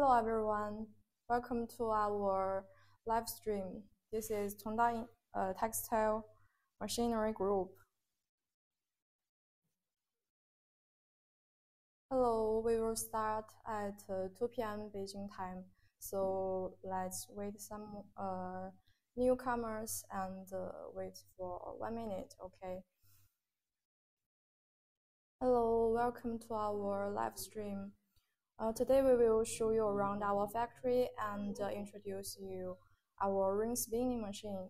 Hello everyone, welcome to our live stream. This is Tongda uh, Textile Machinery Group. Hello, we will start at uh, 2 p.m. Beijing time. So let's wait some uh, newcomers and uh, wait for one minute, okay? Hello, welcome to our live stream. Uh, today we will show you around our factory and uh, introduce you our ring spinning machine.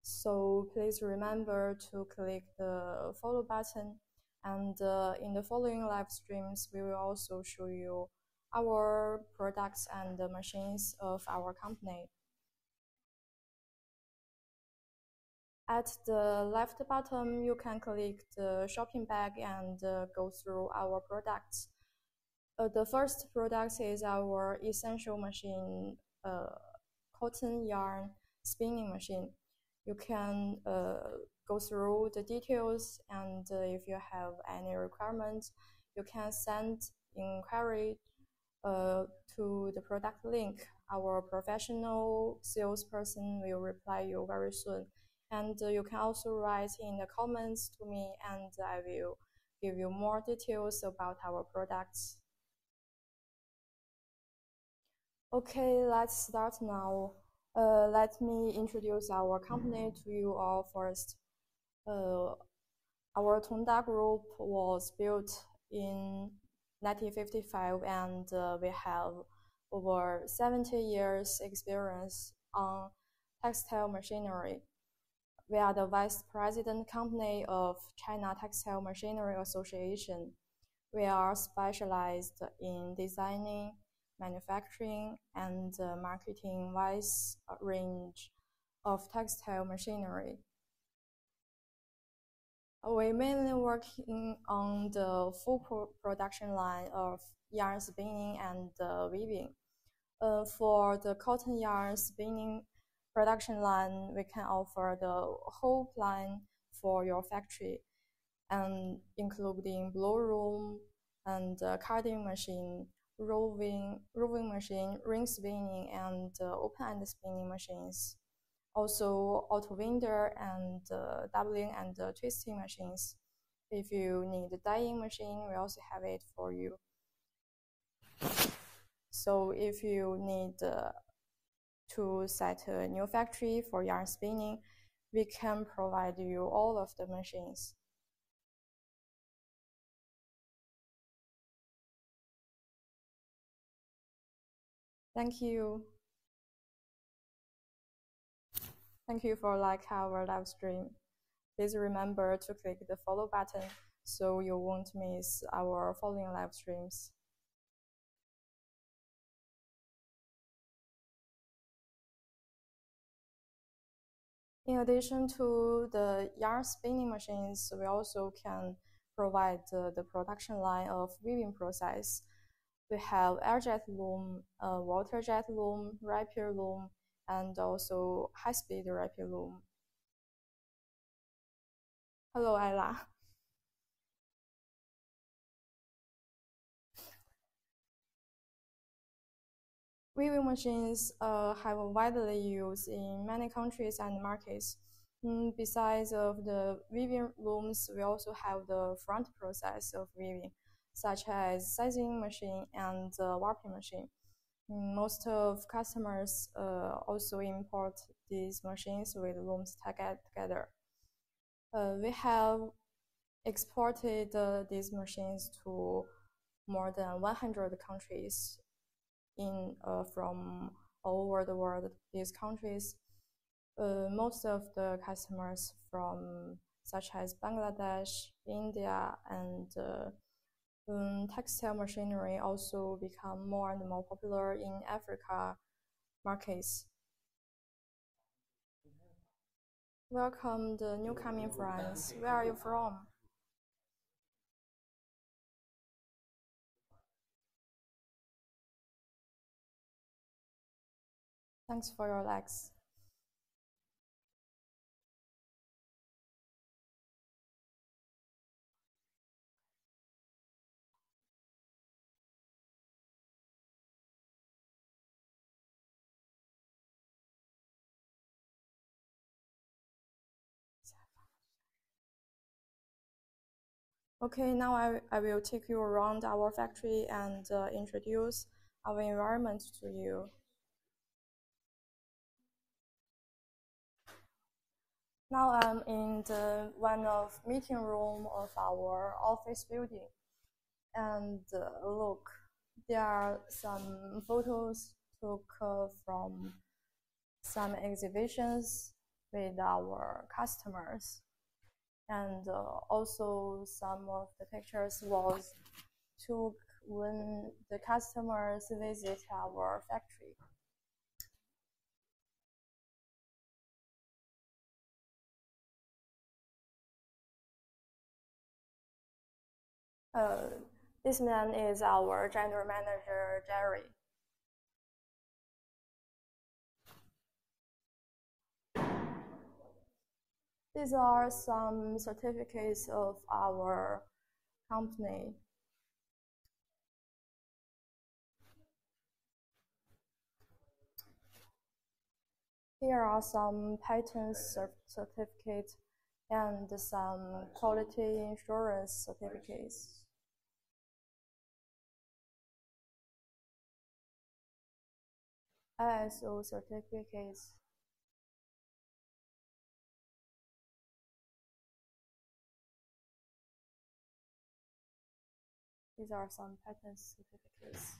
So please remember to click the follow button and uh, in the following live streams we will also show you our products and the machines of our company. At the left bottom, you can click the shopping bag and uh, go through our products. Uh, the first product is our essential machine, uh, cotton yarn spinning machine. You can uh, go through the details and uh, if you have any requirements, you can send inquiry uh, to the product link. Our professional salesperson will reply you very soon. And uh, you can also write in the comments to me and I will give you more details about our products. Okay, let's start now. Uh, let me introduce our company to you all first. Uh, our Tongda Group was built in 1955 and uh, we have over 70 years experience on textile machinery. We are the vice president company of China Textile Machinery Association. We are specialized in designing manufacturing and uh, marketing wise range of textile machinery. We mainly work on the full pro production line of yarn spinning and uh, weaving. Uh, for the cotton yarn spinning production line, we can offer the whole plan for your factory, and including blow room and uh, carding machine, roving, roving machine, ring spinning, and uh, open-end spinning machines. Also, auto winder and uh, doubling and uh, twisting machines. If you need a dyeing machine, we also have it for you. So if you need uh, to set a new factory for yarn spinning, we can provide you all of the machines. Thank you. Thank you for like our live stream. Please remember to click the follow button so you won't miss our following live streams. In addition to the yarn spinning machines, we also can provide uh, the production line of weaving process we have air jet loom, uh, water jet loom, rapier loom, and also high-speed rapier loom. Hello, Ella. Weaving machines uh, have widely used in many countries and markets. Mm, besides of the weaving looms, we also have the front process of weaving such as sizing machine and uh, warping machine. Most of customers uh, also import these machines with looms together. Uh, we have exported uh, these machines to more than 100 countries in uh, from all over the world. These countries, uh, most of the customers from such as Bangladesh, India, and um, textile machinery also become more and more popular in Africa markets. Welcome the newcoming friends. Where are you from? Thanks for your likes. Okay, now I, I will take you around our factory and uh, introduce our environment to you. Now I'm in the one of meeting room of our office building. And uh, look, there are some photos took uh, from some exhibitions with our customers and uh, also some of the pictures was took when the customers visit our factory. Uh, this man is our general manager, Jerry. These are some certificates of our company. Here are some patent certificates and some quality insurance certificates. ISO certificates. These are some patent certificates.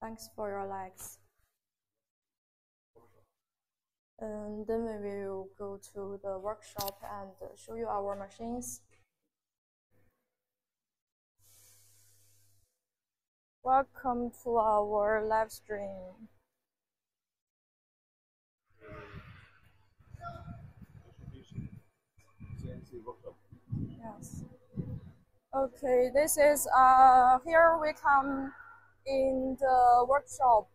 Thanks for your likes. And then we will go to the workshop and show you our machines. Welcome to our live stream. Okay, this is uh here we come in the workshop.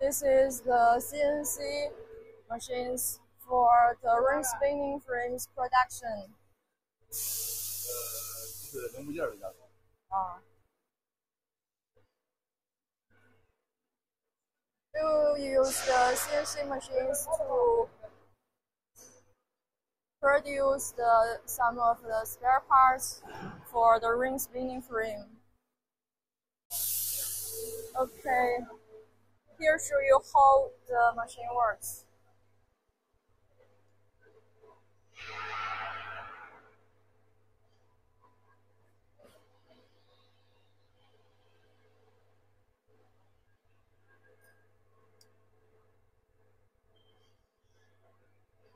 This is the CNC machines for the ring spinning frames production. Uh, we use the CNC machines to produce the, some of the spare parts for the ring spinning frame. Okay, here show you how the machine works.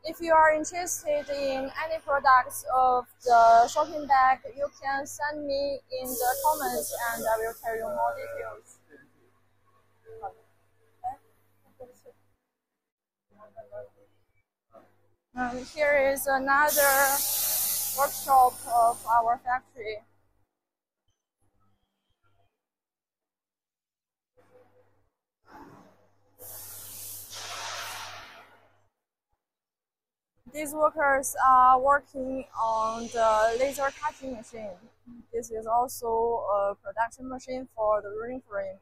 If you are interested in any products of the shopping bag, you can send me in the comments and I will tell you more details. Um, here is another workshop of our factory. These workers are working on the laser cutting machine. This is also a production machine for the ring frame.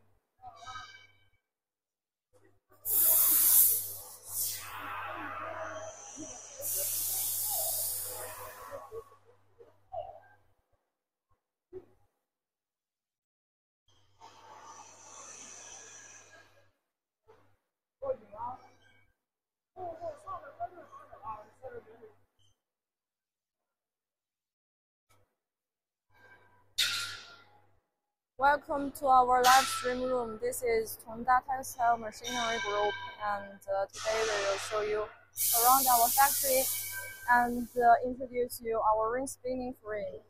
Welcome to our live stream room. This is Tongda Textile Machinery Group, and uh, today we will show you around our factory and uh, introduce you our ring spinning frame.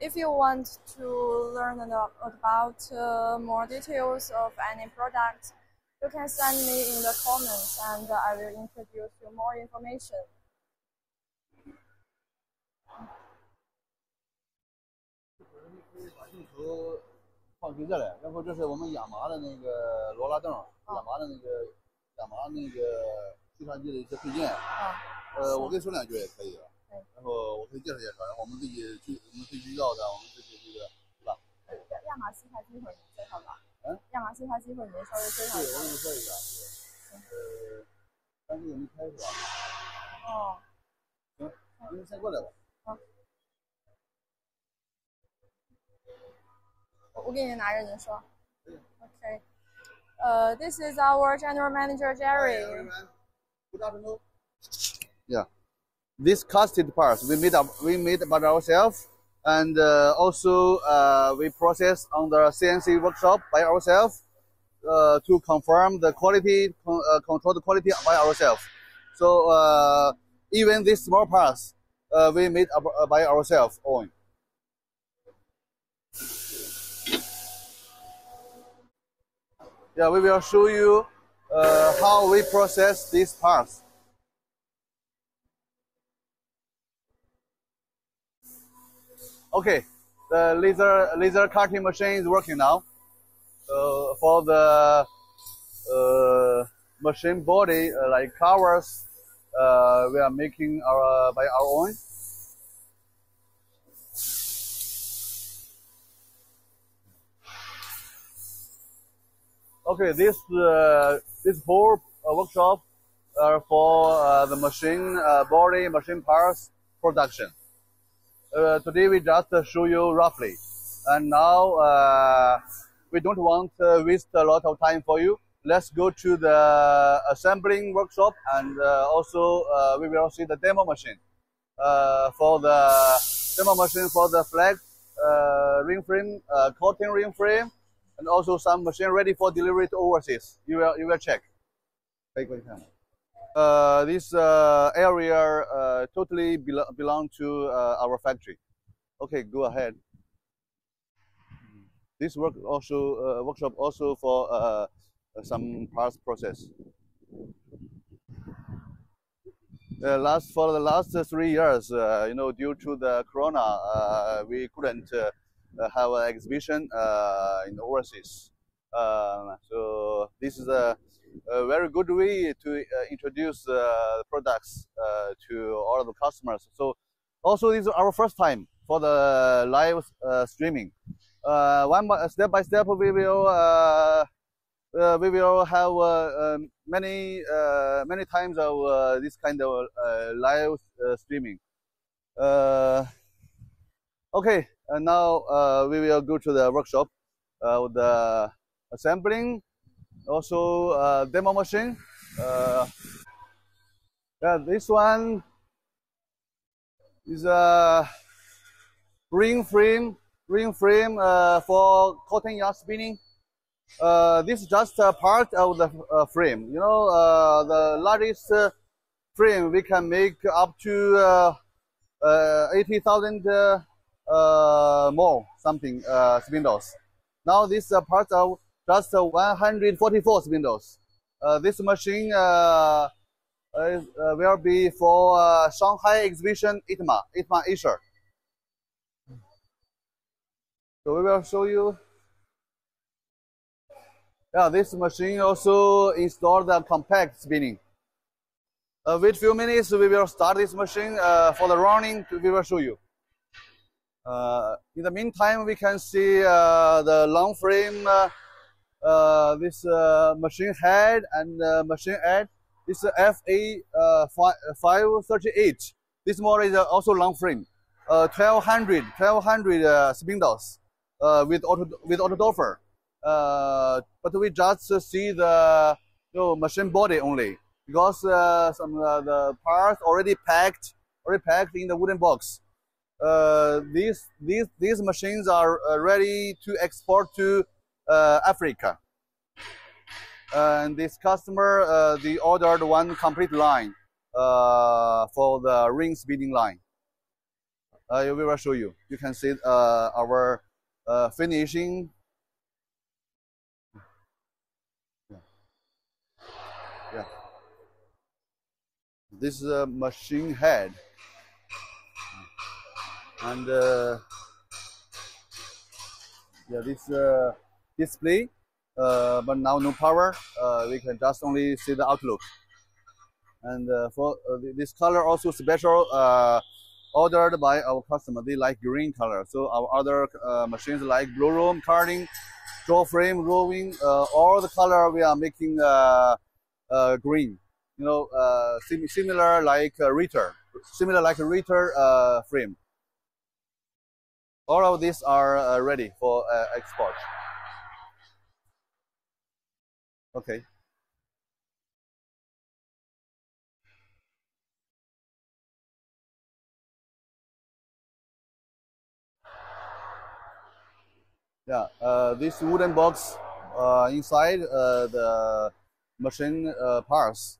If you want to learn about uh, more details of any product, you can send me in the comments and I will introduce you more information. 放平这来，然后这是我们亚麻的那个罗拉凳，亚麻的那个亚麻那个 计算机的一些配件。啊，呃，我跟你说两句也可以的对。 然后我可以介绍介绍，然后我们自己去我们自己要的，我们自己这个对吧？亚亚马逊它机会您介绍吧。嗯。亚马逊它机会您稍微介绍对，我跟一下。你说一下，呃，但是我没开是吧？哦，行，你们先过来吧。我我给您拿着，您说。OK。呃、t h i s is our general manager Jerry. Good afternoon. Yeah, these casted parts we made up we made by ourselves, and uh, also uh, we process on the CNC workshop by ourselves uh, to confirm the quality, con- uh, control the quality by ourselves. So uh, even these small parts uh, we made up, by ourselves own. Yeah, we will show you how we process these parts. Okay, the laser laser cutting machine is working now. Uh, for the uh, machine body, uh, like covers, uh, we are making our by our own. Okay, this uh, this whole uh, workshop uh, for the machine body, machine parts production uh, today we just uh, show you roughly. And now uh, we don't want to waste a lot of time for you. Let's go to the assembling workshop and uh, also uh, we will see the demo machine. for the demo machine for the flax ring frame, cotton ring frame, and also some machine ready for delivery to overseas. You will, you will check. 可以过去看。Uh, this uh, area uh, totally belo- belong to uh, our factory. Okay, go ahead. This work also uh, workshop also for uh, some parts process. Last for the last three years, you know, due to the corona, we couldn't have an exhibition in overseas. So this is a, a very good way to uh, introduce uh, products uh, to all the customers. So also this is our first time for the live uh, streaming. Uh, one by, step by step, we will uh, we will have um, many many times of this kind of live streaming. Okay, and now we will go to the workshop the assembling, also uh, demo machine. Uh, yeah, this one is a ring frame ring frame uh, for cotton yarn spinning. Uh, this is just a part of the uh, frame. You know, the largest frame we can make up to uh, uh, 80,000 uh, uh, more something spindles. Now this uh, part of uh, 144 spindles. Uh, this machine uh, uh, will be for Shanghai exhibition ITMA, ITMA Asia. So we will show you. Yeah, this machine also installed the compact spinning. Uh, wait few minutes, we will start this machine uh, for the running. We will show you. Uh, in the meantime, we can see the long frame, this uh, machine head and uh, machine head. This is FA uh, fi- 538. This model is uh, also long frame. Uh, 1200, 1200 uh, spindles uh, with auto with auto doffer. Uh, but we just uh, see the you know, machine body only because uh, some uh, the parts already packed already packed in the wooden box. Uh, these these these machines are uh, ready to export to uh, Africa. And this customer, uh, they ordered one complete line uh, for the ring spinning line. Uh, we will show you. You can see uh, our uh, finishing. Yeah. yeah. This is a machine head. And uh, yeah, this uh, display, uh, but now no power. Uh, we can just only see the outlook. And uh, for uh, this color also special ordered by our customer. They like green color. So our other machines like blow room, carding, draw frame, roving, all the color we are making green. You know, sim similar like a Rieter, similar like a Rieter frame all of these are uh, ready for uh, export. Okay. Yeah, uh, this wooden box uh, inside uh, the machine uh, parts.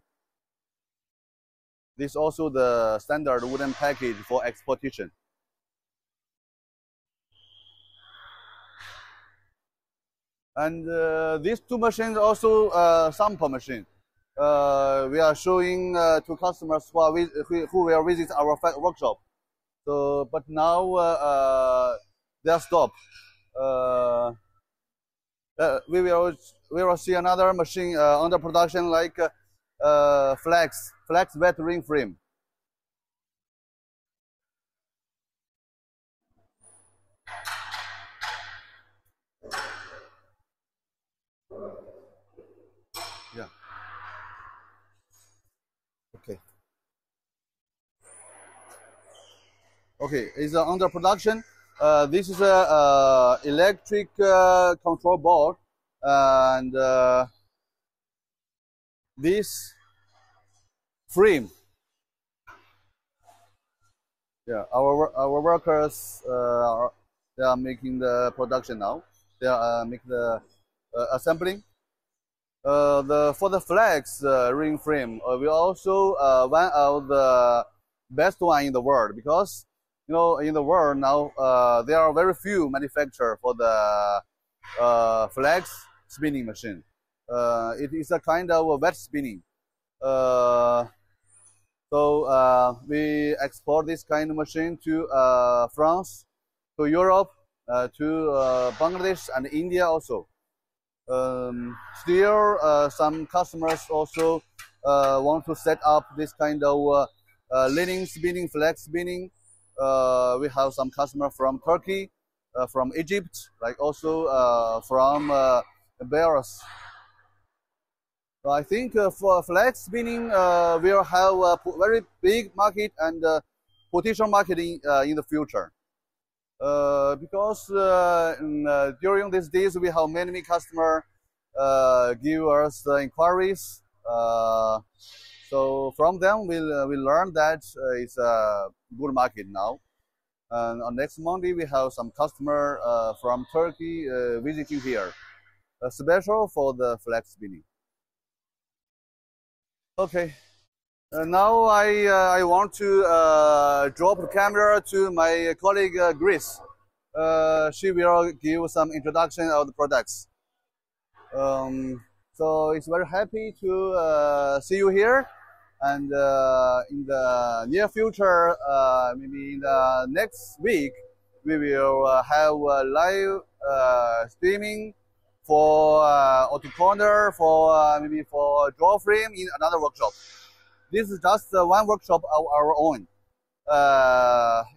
This also the standard wooden package for exportation. And uh, these two machines also uh, sample machine. Uh, we are showing uh, to customers who, are who, will visit our workshop. So, but now uh, uh, they are stopped. we will we will see another machine under production like flax flax wet ring frame. Okay, it's uh, under production. Uh, this is a uh, electric uh, control board, and uh, this frame. Yeah, our our workers uh, are they are making the production now. They are making the assembling. the for the flax ring frame, we also one of the best one in the world because you know, in the world now, uh, there are very few manufacturers for the uh, flax spinning machine. Uh, it is a kind of a wet spinning. Uh, so uh, we export this kind of machine to uh, France, to Europe, to Bangladesh and India also. Um, still, some customers also want to set up this kind of linen spinning, flax spinning, uh, we have some customer from Turkey, uh, from Egypt, like also uh, from Belarus. So I think for flax spinning, we'll have a very big market and potential marketing in the future. Uh, because uh, in, uh, during these days we have many, many customers give us inquiries so from them, we'll, uh, we learn that uh, it's a good market now. And on next Monday, we have some customer uh, from Turkey uh, visiting here, a special for the flax spinning. Okay, uh, now I, uh, I want to drop the camera to my colleague Grace. she will give some introduction of the products. Um, so it's very happy to see you here. And uh, in the near future, uh, maybe in the next week, we will uh, have a live uh, streaming for uh, auto coner, for uh, maybe for draw frame in another workshop. This is just uh, one workshop of our own.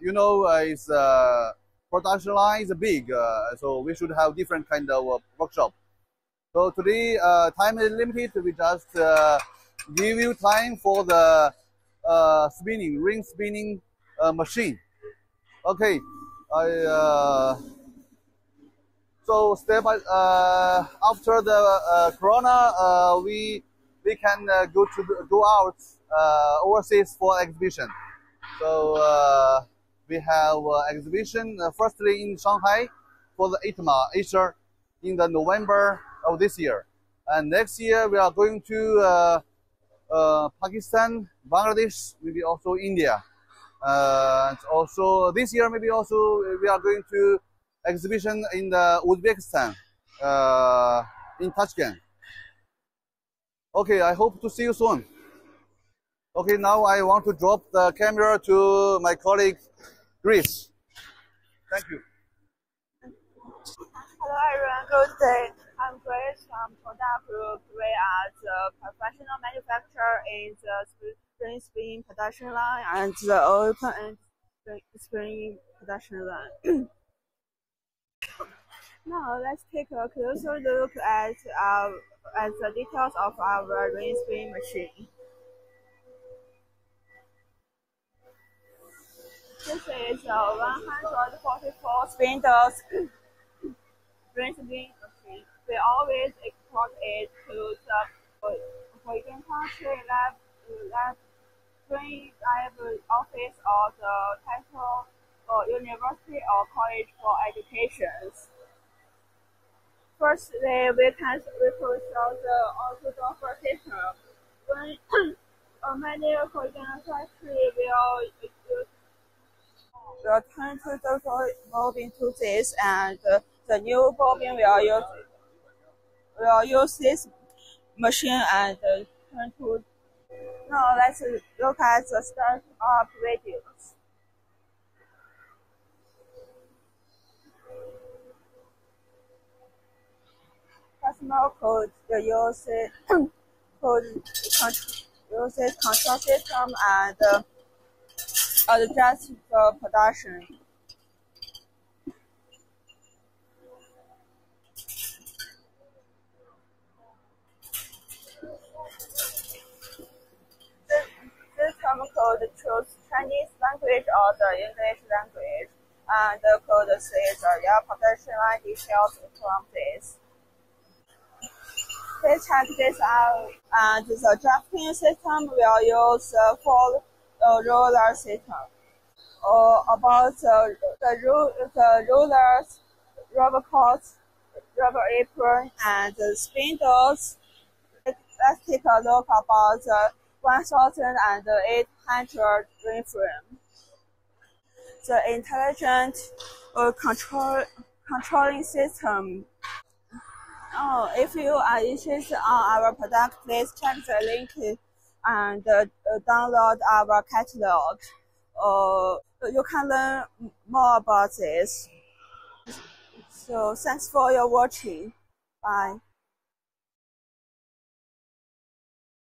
you know, it's production line is big, so we should have different kind of workshop. So today, time is limited. We just give you time for the uh, spinning, ring spinning uh, machine. Okay, I, uh, so step by, uh, after the uh, Corona, uh, we, we can go to go out overseas for exhibition. So we have exhibition firstly in Shanghai for the ITMA Asia in the November of this year. And next year we are going to uh, Pakistan, Bangladesh, maybe also India. Uh, also this year, maybe also we are going to exhibition in the Uzbekistan, uh, in Tashkent. Okay, I hope to see you soon. Okay, now I want to drop the camera to my colleague, Grace. Thank you. Hello everyone, good day. I'm Tongda Group. We are the professional manufacturer in the spring spring production line and the open end spring production line. now let's take a closer look at our at the details of our ring spring machine. This is a 144 spindles ring spring We always export it to the foreign country lab, lab lab office or the title or uh, university or college for education. Firstly, we can reconstruct the auto doffer system. When a uh, many Korean factory will use will turn to the bobbin to this, and the new bobbin will use use this machine and turn to. Now let's look at the startup videos. customer code uses code uses control system and uh, adjust the production. Code choose Chinese language or the English language, and the code says uh, line details from this. Please check this out. And the drafting system will use the full uh, roller system. Uh, about the, the, the rollers, rubber coats, rubber apron, and the spindles. Let's take a look about the 1800 ring frame. The intelligent uh, control controlling system Oh, if you are interested on our product, please check the link and uh, download our catalog. Uh, you can learn more about this. So thanks for your watching. Bye.